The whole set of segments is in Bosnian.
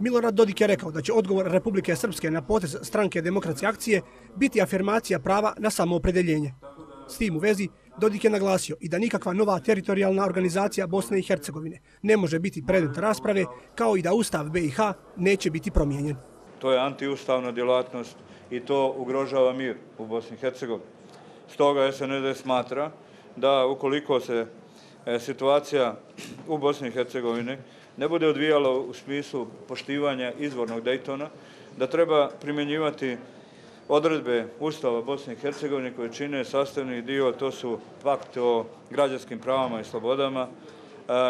Milorad Dodik je rekao da će odgovor Republike Srpske na potez stranke demokracije akcije biti afirmacija prava na samoopredeljenje. S tim u vezi, Dodik je naglasio i da nikakva nova teritorijalna organizacija Bosne i Hercegovine ne može biti predmet rasprave, kao i da Ustav BiH neće biti promijenjen. To je antiustavna djelatnost i to ugrožava mir u Bosni i Hercegovini. Stoga SNSD smatra da ukoliko se e, situacija u Bosni i Hercegovini ne bude odvijalo u smislu poštivanja izvornog Daytona, da treba primjenjivati odredbe Ustava Bosne i Hercegovine koje čine sastavni dio, to su pakt o građanskim pravama i slobodama,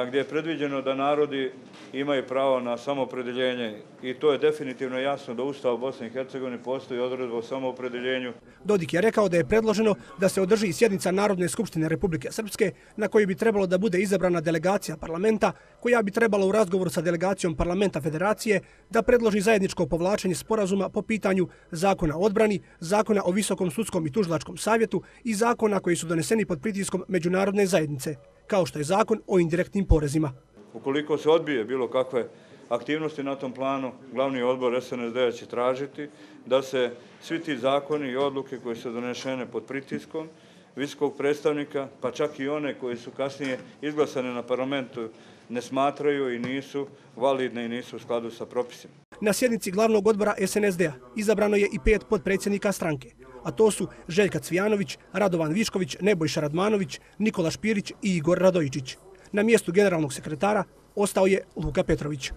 gdje je predviđeno da narodi imaju pravo na samopredeljenje i to je definitivno jasno da Ustav Bosne i Hercegovine postoji odredba o samopredeljenju. Dodik je rekao da je predloženo da se održi sjednica Narodne skupštine Republike Srpske na kojoj bi trebalo da bude izabrana delegacija parlamenta koja bi trebala u razgovoru sa delegacijom parlamenta federacije da predloži zajedničko povlačenje sporazuma po pitanju zakona o odbrani, zakona o visokom sudskom i tužilačkom savjetu i zakona koji su doneseni pod pritiskom međunarodne zajednice kao što je zakon o indirektnim porezima. Ukoliko se odbije bilo kakve aktivnosti na tom planu, glavni odbor SNSD će tražiti da se svi ti zakoni i odluke koje su donešene pod pritiskom visokog predstavnika, pa čak i one koje su kasnije izglasane na parlamentu, ne smatraju i nisu validne i nisu u skladu sa propisima. Na sjednici glavnog odbora SNSD-a izabrano je i pet podpredsjednika stranke, a to su Željka Cvijanović, Radovan Višković, Nebojša Radmanović, Nikola Špirić i Igor Radojičić. Na mjestu generalnog sekretara ostao je Luka Petrović.